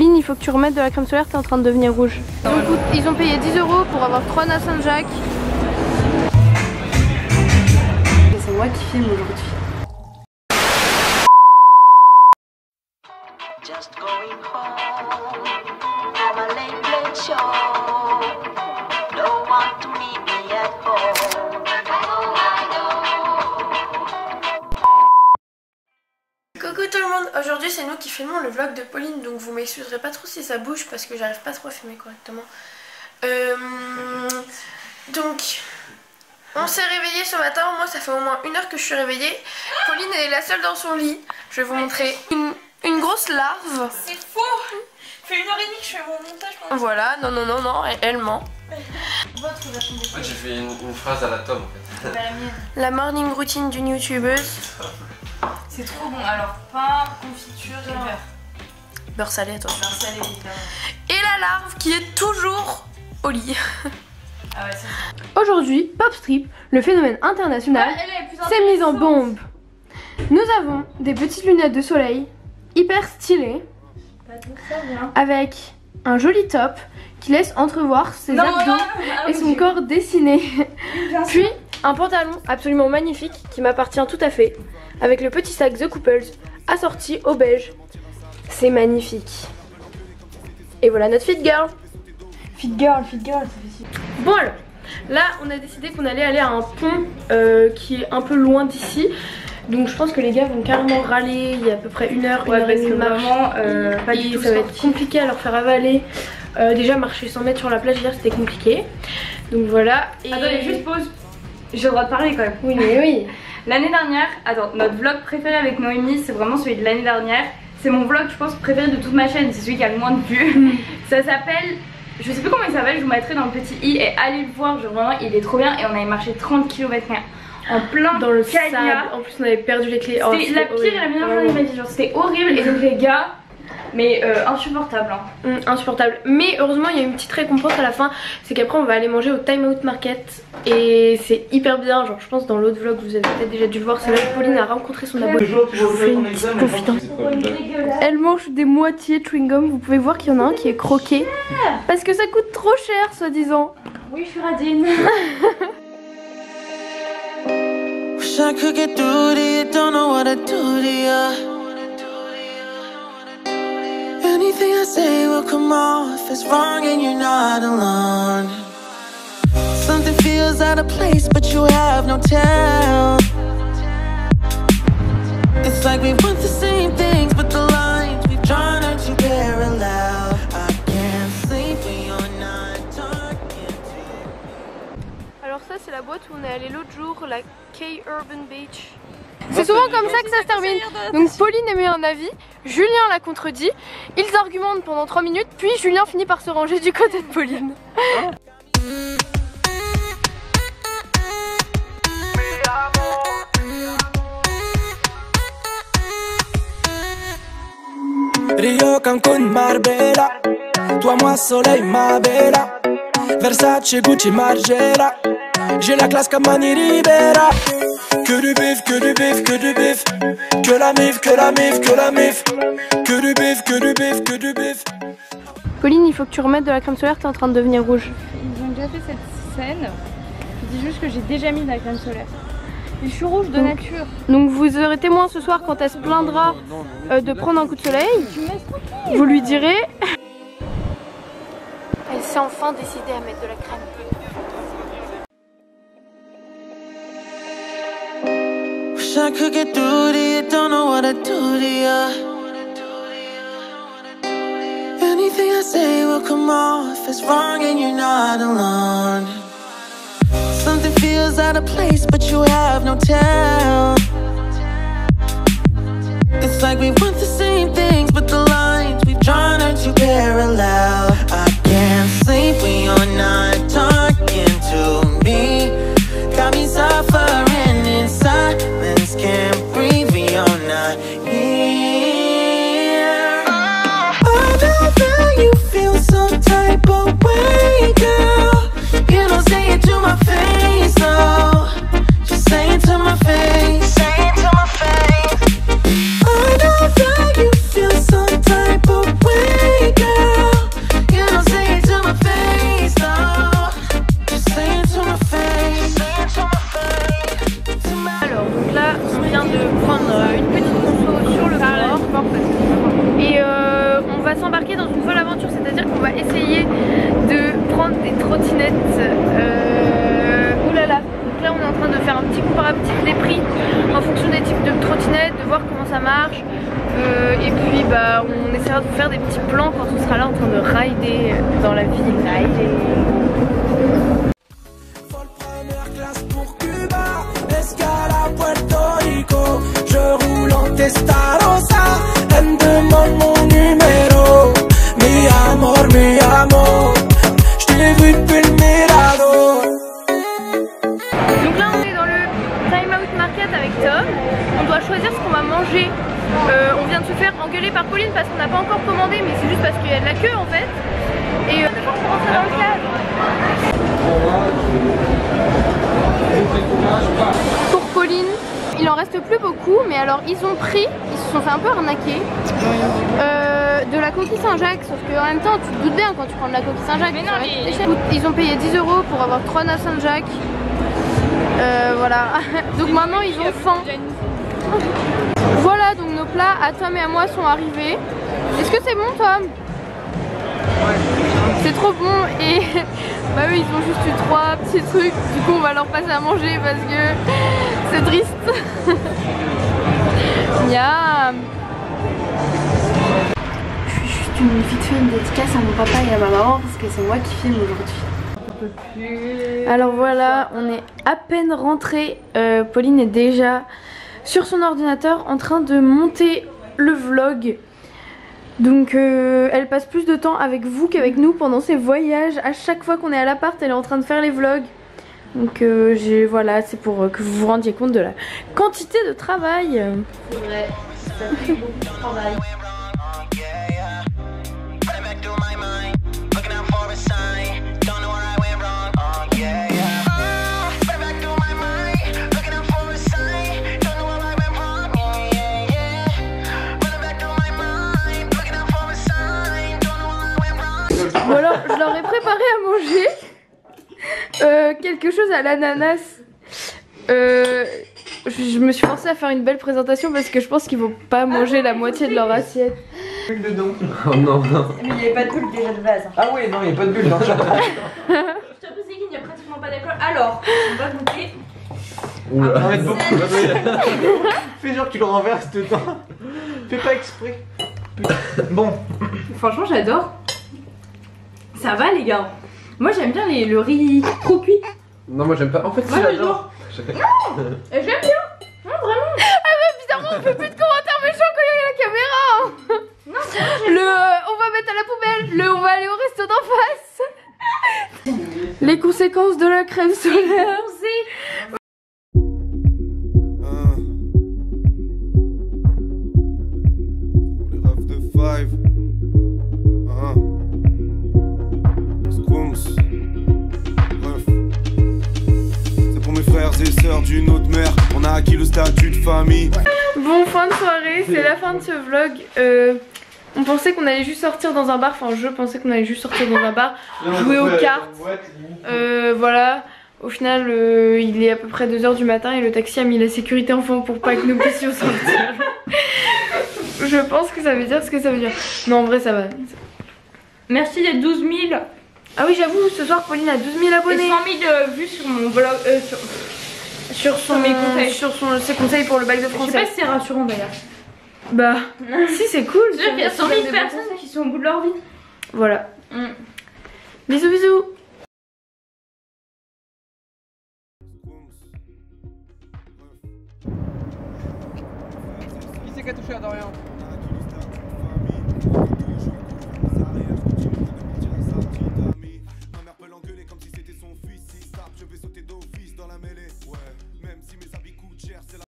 Il faut que tu remettes de la crème solaire, t'es en train de devenir rouge. Donc, ils ont payé 10 euros pour avoir 3 Nassan Jack. C'est moi qui filme aujourd'hui. Le monde, aujourd'hui c'est nous qui filmons le vlog de Pauline donc vous m'excuserez pas trop si ça bouge parce que j'arrive pas trop à filmer correctement. Euh, donc on s'est réveillé ce matin, moi ça fait au moins une heure que je suis réveillée. Pauline elle est la seule dans son lit, je vais vous montrer une, une grosse larve. C'est faux fait une heure et demie que je fais mon montage Voilà, non non non non, elle, elle ment. J'ai fait une, une phrase à la tome en fait. Bah. La morning routine d'une youtubeuse. C'est trop bon. Alors, pain, confiture et beurre. Beurre salé attention. Beurre salé, évidemment. Et la larve qui est toujours au lit. Ah ouais, c'est Aujourd'hui, Popstrip, le phénomène international, s'est mise en bombe. Nous avons des petites lunettes de soleil hyper stylées avec un joli top qui laisse entrevoir ses Non, abdos non, non, ah, et son corps dessiné. Bien sûr. Puis un pantalon absolument magnifique qui m'appartient tout à fait avec le petit sac The Couples assorti au beige. C'est magnifique. Et voilà notre fit girl. Fit girl, fit girl, ça fait si. Bon alors, là on a décidé qu'on allait aller à un pont euh, qui est un peu loin d'ici. Donc je pense que les gars vont carrément râler, il y a à peu près une heure, une Ouais, heure et parce que euh, pas Et du tout ça va être compliqué à leur faire avaler. Euh, déjà marcher 100 mètres sur la plage hier c'était compliqué. Donc voilà. Et... Attendez, juste pause. J'ai le droit de parler quand même. Oui mais oui. L'année dernière, attends, notre vlog préféré avec Noémie, c'est vraiment celui de l'année dernière. C'est mon vlog, je pense, préféré de toute ma chaîne. C'est celui qui a le moins de vues. Ça s'appelle. Je sais plus comment il s'appelle, je vous mettrai dans le petit i et allez le voir, genre vraiment il est trop bien et on avait marché 30 km en plein Dans le sable. En plus on avait perdu les clés. Oh, C'était la pire et la meilleure journée de ma vie, genre c'était horrible et donc les gars, mais euh, insupportable. Hein. Hum, insupportable. Mais heureusement, il y a une petite récompense à la fin. C'est qu'après, on va aller manger au Time Out Market. Et c'est hyper bien. Genre, je pense dans l'autre vlog, vous avez peut-être déjà dû le voir. C'est là que Pauline a rencontré son abonné. Je vous fais une petite confidence. Elle mange des moitiés chewing-gum. Vous pouvez voir qu'il y en a un qui est croqué. Parce que ça coûte trop cher, soi-disant. Oui, je suis radine. Anything I say will come off as wrong, and you're not alone. Something feels out of place, but you have no tell. It's like we want the same things, but the lines we've drawn are too parallel. I can't sleep when you're not talking to Alors, ça, c'est la boîte où on est allé l'autre jour, la K Urban Beach. C'est souvent comme ça que ça se termine. Donc Pauline émet un avis, Julien l'a contredit, ils argumentent pendant 3 minutes, puis Julien finit par se ranger du côté de Pauline. Rio, Cancun, Marbella Toi, moi, soleil, ma bella Versace, Gucci, Margiela J'ai la classe comme Manny Rivera Que du bif, que du bif, que du bif Que la mif, que la mif, que la mif Que du bif, que du bif, que du bif Pauline, il faut que tu remettes de la crème solaire, t'es en train de devenir rouge. Ils ont déjà fait cette scène. Je dis juste que j'ai déjà mis de la crème solaire. Et je suis rouge de nature. Donc vous aurez témoin ce soir quand elle se plaindra euh, de prendre un coup de soleil. Vous lui direz. Elle s'est enfin décidée à mettre de la crème. I could get through to you, don't know what to do to you. Anything I say will come off as wrong, and you're not alone. Something feels out of place, but you have no tell. It's like we want the same things, but the lines we've drawn are too parallel. prendre euh, une petite conso sur le port. et euh, on va s'embarquer dans une folle aventure c'est à dire qu'on va essayer de prendre des trottinettes euh, oh oulala donc là on est en train de faire un petit comparatif des prix en fonction des types de trottinettes de voir comment ça marche. Et puis bah on essaiera de vous faire des petits plans quand on sera là en train de rider dans la ville. Rider. Alors ils ont pris, ils se sont fait un peu arnaquer euh, de la coquille Saint-Jacques. Sauf qu'en même temps tu te doutes bien quand tu prends de la coquille Saint-Jacques Mais non, mais-. Ils ont payé 10 euros pour avoir 3 nappes Saint-Jacques. Euh, voilà. Donc maintenant ils ont faim. Voilà donc nos plats à Tom et à moi sont arrivés. Est-ce que c'est bon Tom? C'est trop bon et bah eux ils ont juste eu trois petits trucs. Du coup on va leur passer à manger parce que c'est triste dédicace à mon papa et à ma maman parce que c'est moi qui filme aujourd'hui alors voilà, on est à peine rentré. Euh, Pauline est déjà sur son ordinateur en train de monter le vlog. Donc euh, elle passe plus de temps avec vous qu'avec nous pendant ses voyages. À chaque fois qu'on est à l'appart, elle est en train de faire les vlogs. Donc euh, j'ai voilà, c'est pour euh, que vous vous rendiez compte de la quantité de travail. Préparé à manger euh, quelque chose à l'ananas. Euh, je, je me suis forcée à faire une belle présentation parce que je pense qu'ils vont pas manger la moitié de leur assiette. dedans. Oh non, non. Mais il n'y avait pas de bulle déjà de base. Ah oui, non, il n'y a pas de bulle dans le. Je t'avoue, c'est qu'il n'y a pratiquement pas d'alcool. Alors, on va goûter. Oula. Arrête beaucoup. Fais genre que tu le renverses dedans. Fais pas exprès. Bon, Franchement, j'adore. Ça va, les gars? Moi, j'aime bien les, le riz trop cuit. Non, moi j'aime pas. En fait, si Moi, j'adore. J'aime bien. Bizarrement, on fait plus de commentaires méchants quand il y a la caméra. le euh, on va mettre à la poubelle, le on va aller au resto d'en face. Les conséquences de la crème solaire. Les refs de Five. Et d'une autre mère. On a acquis le statut de famille. Bon, fin de soirée, c'est la fin de ce vlog. Euh, on pensait qu'on allait juste sortir dans un bar, enfin je pensais qu'on allait juste sortir dans un bar, jouer aux cartes. Euh, voilà. Au final, euh, il est à peu près 2h du matin et le taxi a mis la sécurité en fond pour pas que nous puissions sortir. je pense que ça veut dire ce que ça veut dire. Non, en vrai, ça va. Merci les 12 000 Ah oui, j'avoue, ce soir, Pauline a 12 000 et abonnés. 100 000 euh, vues sur mon blog. euh, sur... Sur, son, mes conseils. sur son, ses conseils pour le bac de Je sais français. pas si c'est rassurant d'ailleurs. Bah, si, c'est cool. C'est sûr qu'il y a Ça 100 veut dire 000 qu'il y a des bons personnes qui sont au bout de leur vie. Voilà. Mm. Bisous, bisous. Qui c'est qui a touché à Dorian?